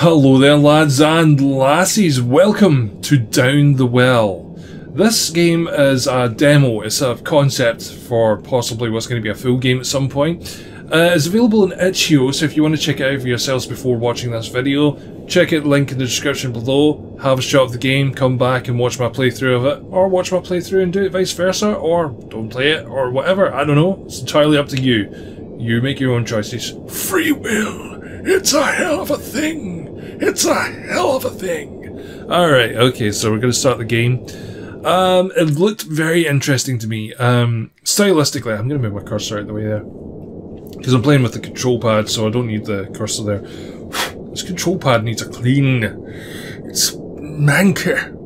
Hello there lads and lassies, welcome to Down the Well. This game is a demo, it's a concept for possibly what's going to be a full game at some point. Uh, it's available in itch.io, so if you want to check it out for yourselves before watching this video, check the link in the description below, have a shot of the game, come back and watch my playthrough of it, or watch my playthrough and do it vice versa, or don't play it, or whatever, I don't know, it's entirely up to you. You make your own choices. Free will, it's a hell of a thing! It's a hell of a thing. Alright, okay, so we're going to start the game. Um, it looked very interesting to me. Um, stylistically, I'm going to move my cursor out of the way there. Because I'm playing with the control pad, so I don't need the cursor there. This control pad needs a clean. It's manky.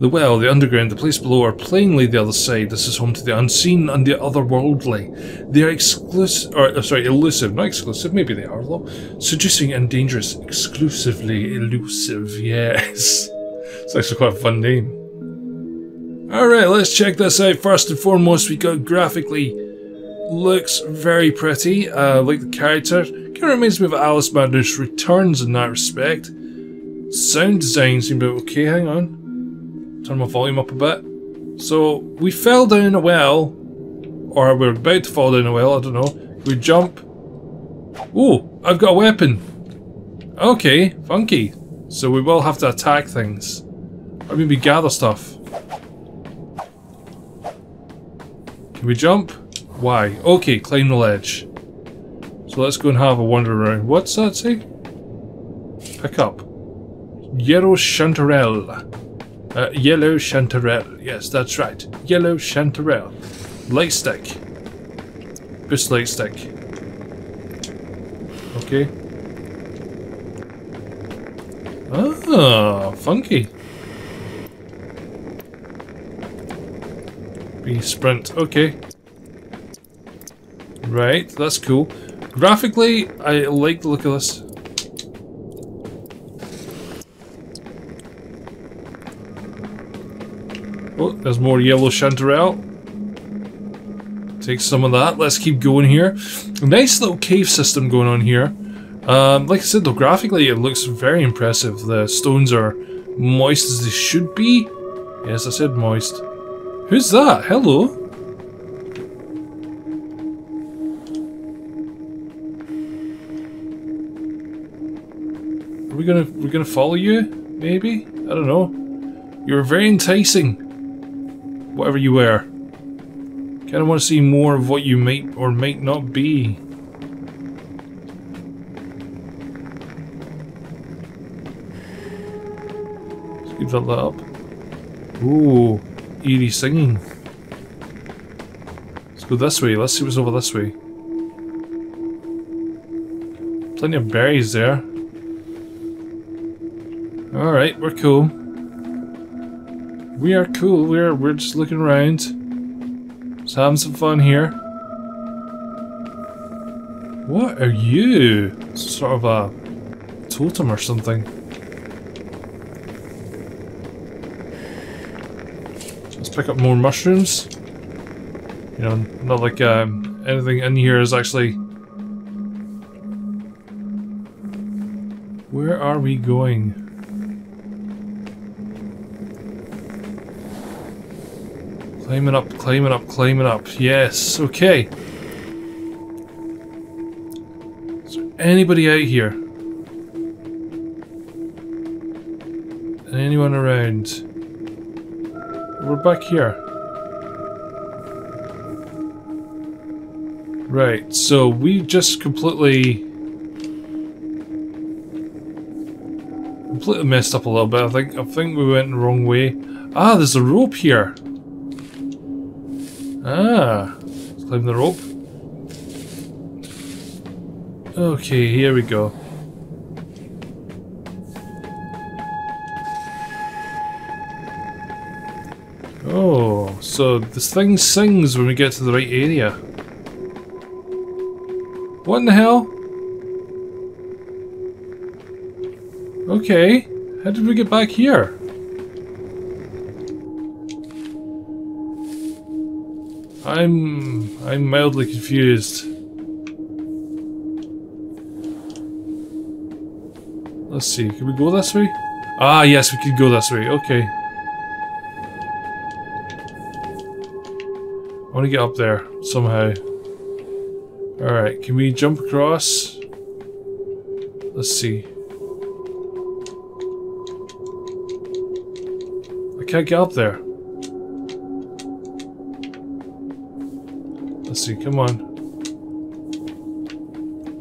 The well, the underground, the place below are plainly the other side. This is home to the unseen and the otherworldly. They are exclusive, or uh, sorry, elusive, not exclusive, maybe they are though. Seducing and dangerous, exclusively elusive, yes. It's actually quite a fun name. Alright, let's check this out. First and foremost, we got graphically, looks very pretty, uh, like the character. Kind of reminds me of Alice Madness Returns in that respect. Sound design seemed okay, hang on. Turn my volume up a bit. So, we fell down a well, or we're about to fall down a well, I don't know. We jump. Oh, I've got a weapon. Okay, funky. So we will have to attack things. Or maybe we gather stuff. Can we jump? Why? Okay, climb the ledge. So let's go and have a wander around. What's that say? Pick up. Yellow chanterelle. Uh, yellow chanterelle. Yes, that's right. Yellow chanterelle. Light stick. Boost light stick. Okay. Ah, funky. B sprint. Okay. Right, that's cool. Graphically, I like the look of this. Oh, there's more yellow chanterelle. Take some of that. Let's keep going here. Nice little cave system going on here. Um, like I said though, graphically it looks very impressive. The stones are moist as they should be. Yes, I said moist. Who's that? Hello? Are we gonna we're gonna follow you? Maybe? I don't know. You're very enticing whatever you wear. Kind of want to see more of what you might or might not be. Let's give that up. Ooh, eerie singing. Let's go this way. Let's see what's over this way. Plenty of berries there. Alright, we're cool. We are cool. We're we're just looking around. Just having some fun here. What are you? Sort of a totem or something. Let's pick up more mushrooms. You know, not like um, anything in here is actually... Where are we going? Climbing up, climbing up, climbing up. Yes, okay. Is there anybody out here? Anyone around? We're back here. Right, so we just completely... Completely messed up a little bit. I think I think we went the wrong way. Ah, there's a rope here. Ah, let's climb the rope. Okay, here we go. Oh, so this thing sings when we get to the right area. What in the hell? Okay, how did we get back here? I'm... I'm mildly confused. Let's see, can we go this way? Ah, yes, we can go this way, okay. I want to get up there, somehow. Alright, can we jump across? Let's see. I can't get up there. Let's see, come on.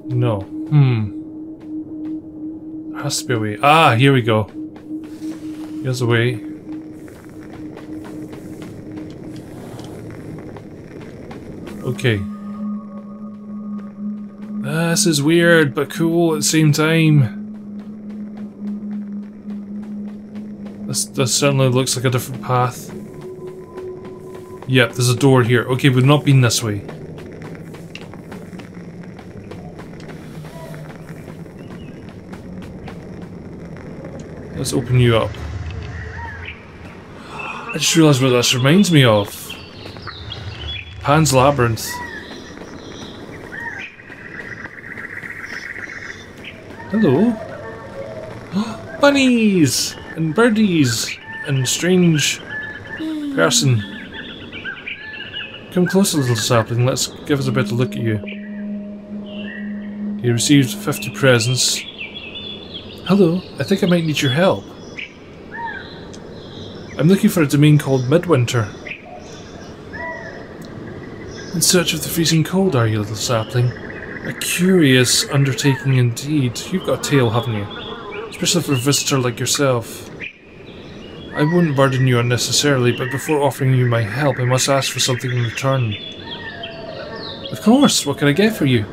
No. Hmm. Has to be a way. Ah, here we go. Here's a way. Okay. This is weird, but cool at the same time. This, this certainly looks like a different path. Yep, there's a door here. Okay, we've not been this way. Let's open you up. I just realised what this reminds me of. Pan's Labyrinth. Hello. Bunnies! And birdies! And strange person. Come closer, little sapling. Let's give us a better look at you. You received 50 presents. Hello, I think I might need your help. I'm looking for a domain called Midwinter. In search of the freezing cold, are you, little sapling? A curious undertaking indeed. You've got a tale, haven't you? Especially for a visitor like yourself. I wouldn't burden you unnecessarily, but before offering you my help, I must ask for something in return. Of course, what can I get for you?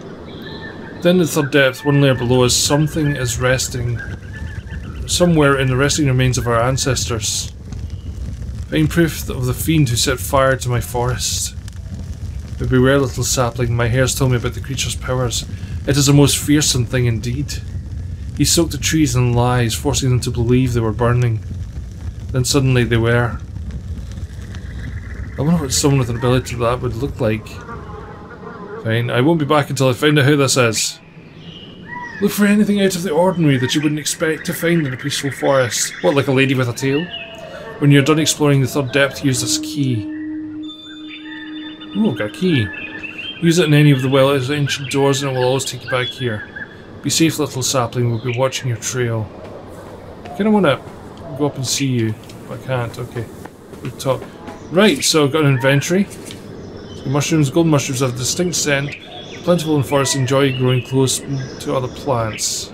Then in the third depth, one layer below us, something is resting. Somewhere in the resting remains of our ancestors. Find proof of the fiend who set fire to my forest. But beware, little sapling, my hair's told me about the creature's powers. It is a most fearsome thing indeed. He soaked the trees in lies, forcing them to believe they were burning. Then suddenly they were. I wonder what someone with an ability to that would look like. Fine, I won't be back until I find out who this is. Look for anything out of the ordinary that you wouldn't expect to find in a peaceful forest. What, like a lady with a tail? When you're done exploring the third depth, use this key. Ooh, got a key. Use it in any of the well ancient doors and it will always take you back here. Be safe, little sapling. We'll be watching your trail. I kind of want to go up and see you, I can't. Okay. Good talk. Right, so I've got an inventory. Mushrooms, golden mushrooms have a distinct scent. Plentiful in forests, enjoy growing close to other plants.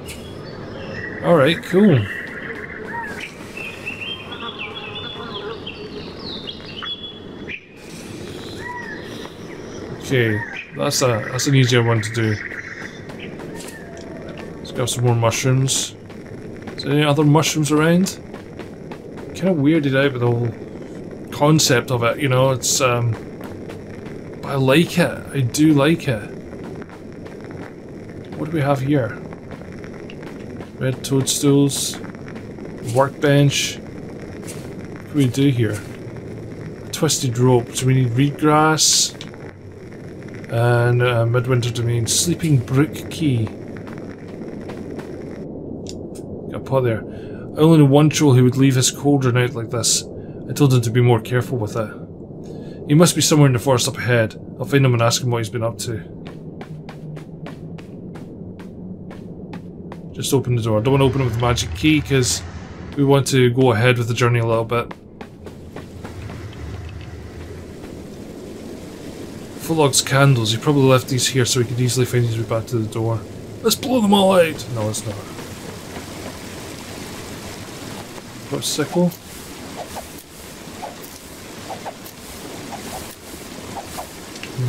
Alright, cool. Okay, that's a that's an easier one to do. Let's grab some more mushrooms. Is there any other mushrooms around? Kind of weirded out with the whole concept of it, you know, it's um but I like it. I do like it. What do we have here? Red toadstools, workbench. What do we do here? Twisted rope. So we need reed grass, and uh, Midwinter Domain. Sleeping Brook Key. Pot there. I only know one troll who would leave his cauldron out like this. I told him to be more careful with it. He must be somewhere in the forest up ahead. I'll find him and ask him what he's been up to. Just open the door. I don't want to open it with the magic key because we want to go ahead with the journey a little bit. Fulog's candles. He probably left these here so he could easily find his way back to the door. Let's blow them all out! No, it's not. Got sickle.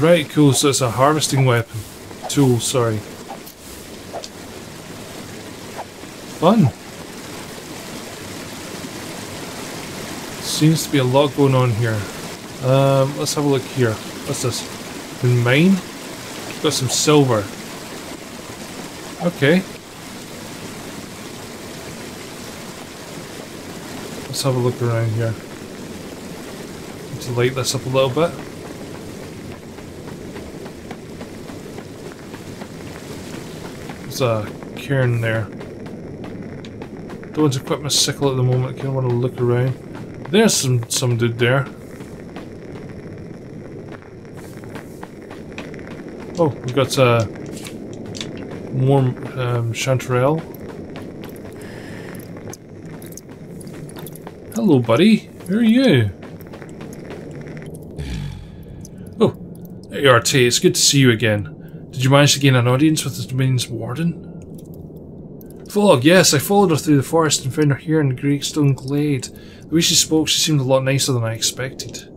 Right, cool, so it's a harvesting weapon. Tool, sorry. Fun. Seems to be a lot going on here. Um, let's have a look here. What's this? In mine? Got some silver. Okay. Let's have a look around here. To light this up a little bit. There's a cairn there. Don't want to equip my sickle at the moment. I kind of want to look around. There's some some dude there. Oh, we've got uh, more um, chanterelle. Hello, buddy. Who are you? Oh, Tay. It's good to see you again. Did you manage to gain an audience with the Domain's warden? Fog, yes, I followed her through the forest and found her here in the Greystone Glade. The way she spoke, she seemed a lot nicer than I expected.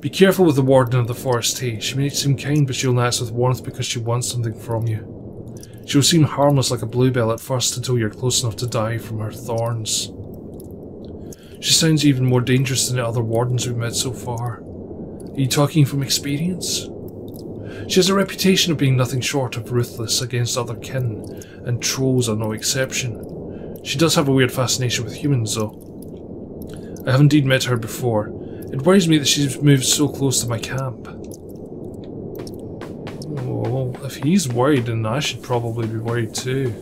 Be careful with the Warden of the Forest, hey? She may seem kind, but she'll act with warmth because she wants something from you. She'll seem harmless like a bluebell at first until you're close enough to die from her thorns. She sounds even more dangerous than the other wardens we've met so far. Are you talking from experience? She has a reputation of being nothing short of ruthless against other kin, and trolls are no exception. She does have a weird fascination with humans, though. I have indeed met her before. It worries me that she's moved so close to my camp. Oh, if he's worried, then I should probably be worried too.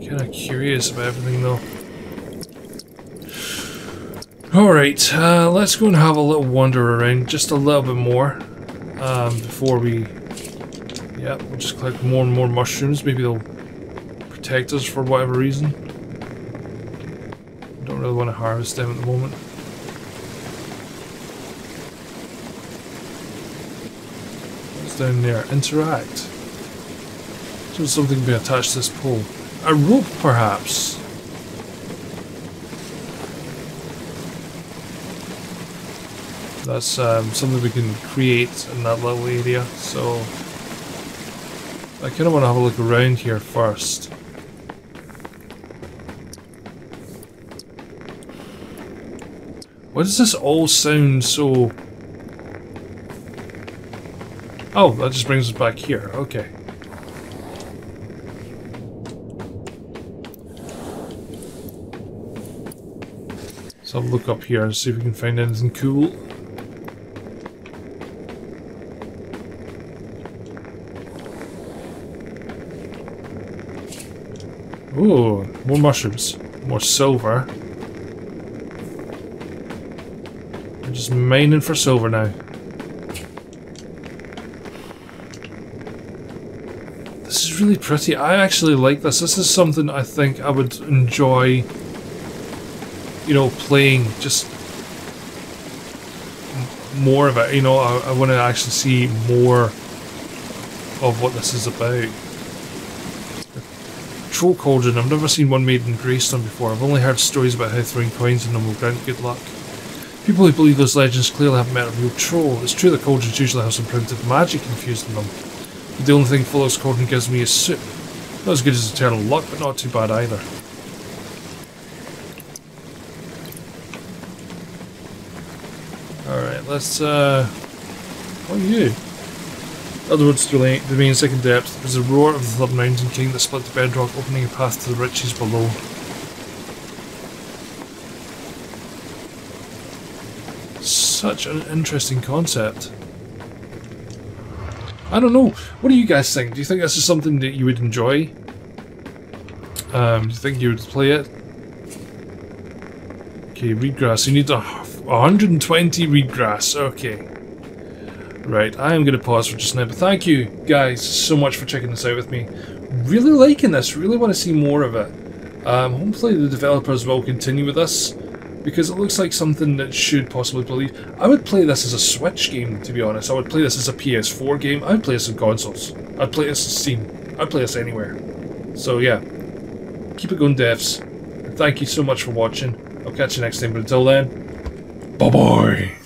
Kinda curious about everything though. Alright, uh, let's go and have a little wander around just a little bit more um, before we... Yeah, we'll just collect more and more mushrooms. Maybe they'll protect us for whatever reason. Don't really want to harvest them at the moment. What's down there? Interact. So something be attached to this pole. A rope, perhaps? That's um, something we can create in that little area, so... I kind of want to have a look around here first. Why does this all sound so... Oh, that just brings us back here. Okay. So look up here and see if we can find anything cool. Ooh, more mushrooms. More silver. I'm just mining for silver now. This is really pretty. I actually like this. This is something I think I would enjoy, you know, playing just more of it. You know, I, I want to actually see more of what this is about. Troll Cauldron. I've never seen one made in Greystone before. I've only heard stories about how throwing coins in them will grant good luck. People who believe those legends clearly haven't met a real troll. It's true that cauldrons usually have some primitive magic infused in them. But the only thing Follows Cauldron gives me is soup. Not as good as Eternal Luck, but not too bad either. Alright, let's, uh... What are you? Elderwood's domain second depth. There's the roar of the third mountain king that split the bedrock, opening a path to the riches below. Such an interesting concept. I don't know. What do you guys think? Do you think this is something that you would enjoy? Um, do you think you would play it? Okay, reed grass. You need a 120 reed grass. Okay. Right, I am going to pause for just now, but thank you guys so much for checking this out with me. Really liking this, really want to see more of it. Um, hopefully the developers will continue with this, because it looks like something that should possibly play. I would play this as a Switch game, to be honest. I would play this as a PS4 game. I would play this on consoles. I'd play this on Steam. I'd play this anywhere. So yeah, keep it going devs. Thank you so much for watching. I'll catch you next time, but until then, bye-bye.